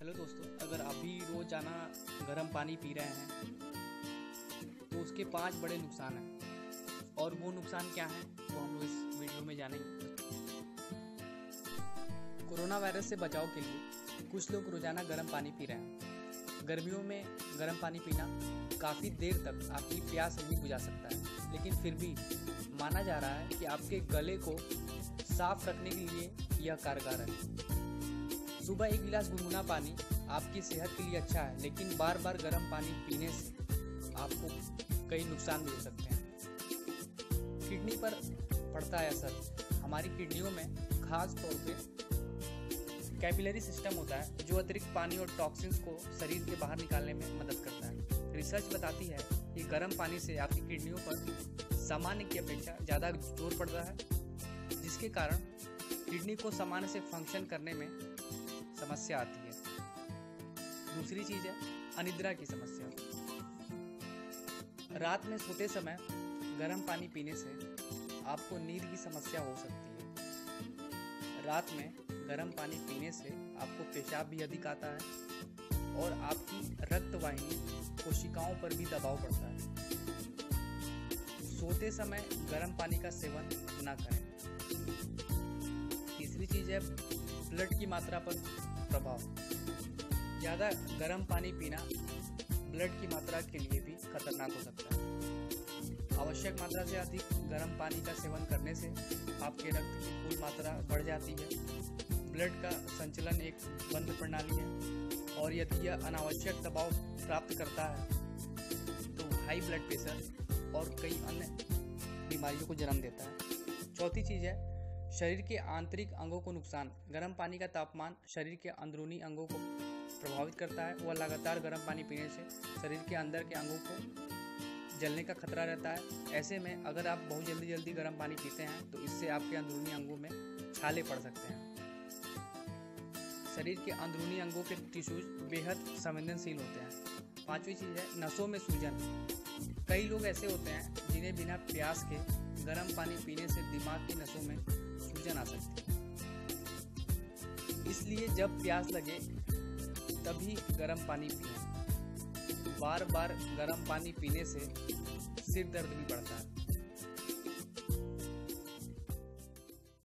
Hello दोस्तों, अगर आप भी रोज़ाना गर्म पानी पी रहे हैं तो उसके पाँच बड़े नुकसान हैं। और वो नुकसान क्या हैं, वो हम लोग इस वीडियो में जानेंगे। कोरोना वायरस से बचाव के लिए कुछ लोग रोज़ाना गर्म पानी पी रहे हैं। गर्मियों में गर्म पानी पीना काफ़ी देर तक आपकी प्यास नहीं बुझा सकता है। लेकिन फिर भी माना जा रहा है कि आपके गले को साफ़ रखने के लिए यह कारगर है। सुबह एक गिलास गुनगुना पानी, आपकी सेहत के लिए अच्छा है, लेकिन बार बार गर्म पानी पीने से आपको कई नुकसान भी हो सकते हैं। किडनी पर पड़ता है असर। हमारी किडनियों में खास तौर पे कैपिलरी सिस्टम होता है, जो अतिरिक्त पानी और टॉक्सिन्स को शरीर के बाहर निकालने में मदद करता है। रिसर्च बताती है कि गर्म पानी से आपकी किडनियों पर सामान्य की अपेक्षा ज़्यादा ज़ोर पड़ रहा है, जिसके कारण किडनी को सामान्य से फ़ंक्शन करने में समस्या आती है। दूसरी चीज़ है, अनिद्रा की समस्या। रात में सोते समय गर्म पानी पीने से आपको नींद की समस्या हो सकती है। रात में गर्म पानी पीने से आपको पेशाब भी अधिक आता है और आपकी रक्तवाहिनी कोशिकाओं पर भी दबाव पड़ता है। सोते समय गर्म पानी का सेवन ना करें। तीसरी चीज़ है, ब्लड की मात्रा पर प्रभाव। ज़्यादा गर्म पानी पीना ब्लड की मात्रा के लिए भी खतरनाक हो सकता है। आवश्यक मात्रा से अधिक गर्म पानी का सेवन करने से आपके रक्त की कुल मात्रा बढ़ जाती है। ब्लड का संचलन एक बंद प्रणाली है और यदि यह अनावश्यक दबाव प्राप्त करता है तो हाई ब्लड प्रेशर और कई अन्य बीमारियों को जन्म देता है। चौथी चीज़ है शरीर के आंतरिक अंगों को नुकसान। गर्म पानी का तापमान शरीर के अंदरूनी अंगों को प्रभावित करता है वह लगातार गर्म पानी पीने से शरीर के अंदर के अंगों को जलने का खतरा रहता है। ऐसे में अगर आप बहुत जल्दी जल्दी गर्म पानी पीते हैं तो इससे आपके अंदरूनी अंगों में छाले पड़ सकते हैं। शरीर के अंदरूनी अंगों के टिश्यूज बेहद संवेदनशील होते हैं। पांचवी चीज़ है, नसों में सूजन। कई लोग ऐसे होते हैं जिन्हें बिना प्यास के गर्म पानी पीने से दिमाग की नसों में सूजन आ सकती है। इसलिए जब प्यास लगे, तभी गर्म पानी पिए। बार बार गर्म पानी पीने से सिर दर्द भी बढ़ता है।